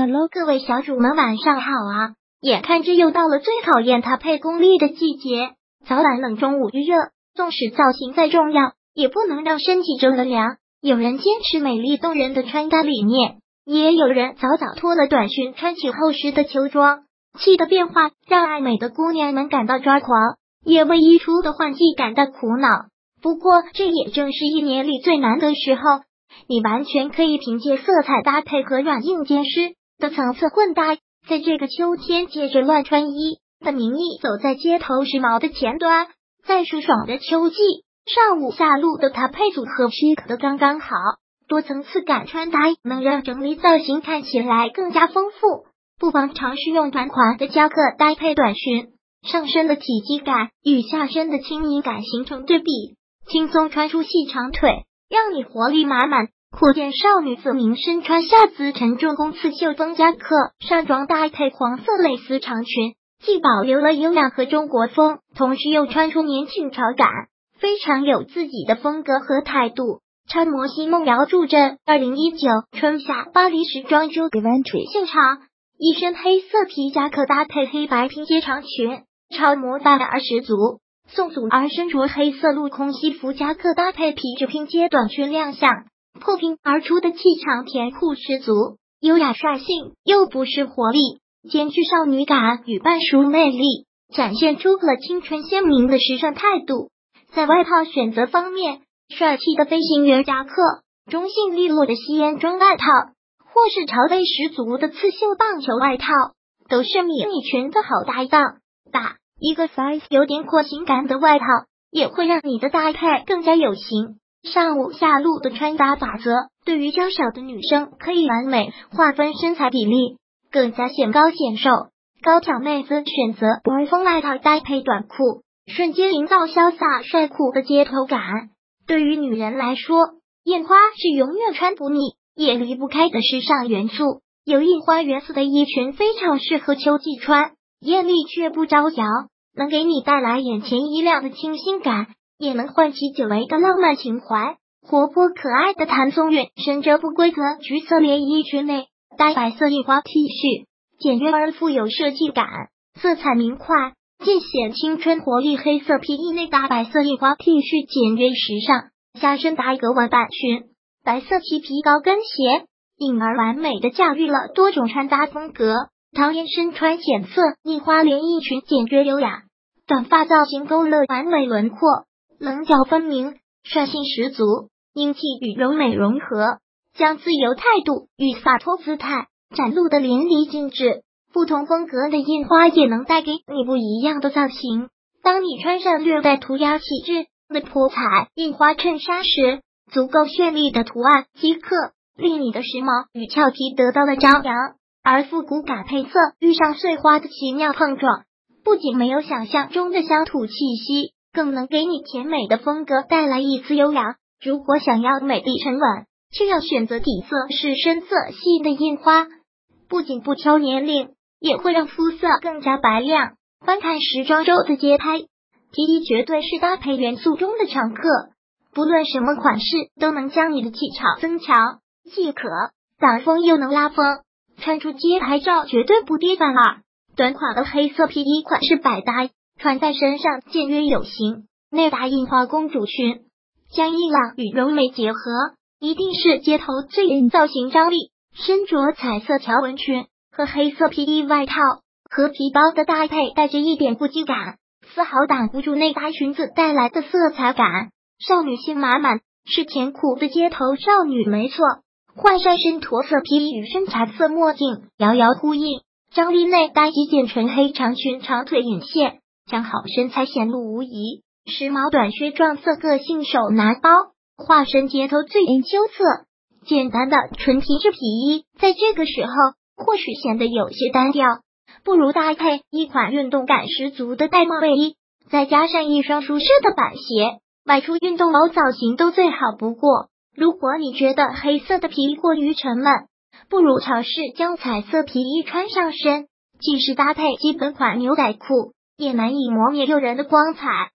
Hello，各位小主们，晚上好啊！眼看着又到了最考验搭配功力的季节，早晚冷中午预热，纵使造型再重要，也不能让身体着了凉。有人坚持美丽动人的穿搭理念，也有人早早脱了短裙，穿起厚实的秋装。气的变化让爱美的姑娘们感到抓狂，也为一出的换季感到苦恼。不过，这也正是一年里最难的时候，你完全可以凭借色彩搭配和软硬兼施。的层次混搭，在这个秋天，借着乱穿衣的名义，走在街头时髦的前端。在舒爽的秋季，上午下路的搭配组合适的刚刚好，多层次感穿搭能让整理造型看起来更加丰富。不妨尝试用短款的夹克搭配短裙，上身的体积感与下身的轻盈感形成对比，轻松穿出细长腿，让你活力满满。酷炫少女子明身穿下姿沉重公刺绣风夹克上装搭配黄色蕾丝长裙，既保留了优雅和中国风，同时又穿出年轻潮感，非常有自己的风格和态度。超模奚梦瑶助阵二零一九春夏巴黎时装周 event 现场，一身黑色皮夹克搭配黑白拼接长裙，超模范儿十足。宋祖儿身着黑色镂空西服夹克搭配皮质拼接短裙亮相。破屏而出的气场甜酷十足，优雅率性又不失活力，兼具少女感与半熟魅力，展现出了青春鲜明的时尚态度。在外套选择方面，帅气的飞行员夹克、中性利落的吸烟装外套，或是潮味十足的刺绣棒球外套，都是迷你裙的好搭档。打一个 size 有点廓形感的外套，也会让你的搭配更加有型。上午下路的穿搭法则，对于娇小的女生可以完美划分身材比例，更加显高显瘦。高挑妹子选择薄风外套搭配短裤，瞬间营造潇洒帅酷的街头感。对于女人来说，印花是永远穿不腻也离不开的时尚元素。有印花元素的衣裙非常适合秋季穿，艳丽却不招摇，能给你带来眼前一亮的清新感。也能唤起久违的浪漫情怀。活泼可爱的谭松韵身着不规则橘色连衣裙内搭白色印花 T 恤，简约而富有设计感，色彩明快，尽显青春活力。黑色皮衣内搭白色印花 T 恤，简约时尚。下身搭一个晚半裙，白色漆皮高跟鞋，因而完美的驾驭了多种穿搭风格。唐嫣身穿浅色印花连衣裙，简约优雅，短发造型勾勒完美轮廓。棱角分明，率性十足，英气与柔美融合，将自由态度与洒脱姿态展露的淋漓尽致。不同风格的印花也能带给你不一样的造型。当你穿上略带涂鸦气质的泼彩印花衬衫时，足够绚丽的图案即刻令你的时髦与俏皮得到了张扬。而复古感配色遇上碎花的奇妙碰撞，不仅没有想象中的乡土气息。更能给你甜美的风格带来一丝优雅。如果想要美丽沉稳，就要选择底色是深色系的印花，不仅不挑年龄，也会让肤色更加白亮。翻看时装周的街拍，皮衣绝对是搭配元素中的常客，不论什么款式都能将你的气场增强，既可挡风又能拉风，穿出街拍照绝对不跌反耳。短款的黑色皮衣款式百搭。穿在身上简约有型，内搭印花公主裙，将硬朗与柔美结合，一定是街头最造型张力。身着彩色条纹裙和黑色皮衣外套和皮包的搭配，带着一点不羁感，丝毫挡不住内搭裙子带来的色彩感。少女心满满，是甜酷的街头少女，没错。换上身驼色皮衣与深茶色墨镜，遥遥呼应。张力内搭极简纯黑长裙，长腿引线。将好身材显露无遗，时髦短靴撞色个性手拿包，化身街头最艳秋色。简单的纯皮质皮衣，在这个时候或许显得有些单调，不如搭配一款运动感十足的玳瑁卫衣，再加上一双舒适的板鞋，外出运动某造型都最好不过。如果你觉得黑色的皮衣过于沉闷，不如尝试将彩色皮衣穿上身，即使搭配基本款牛仔裤。也难以磨灭诱人的光彩。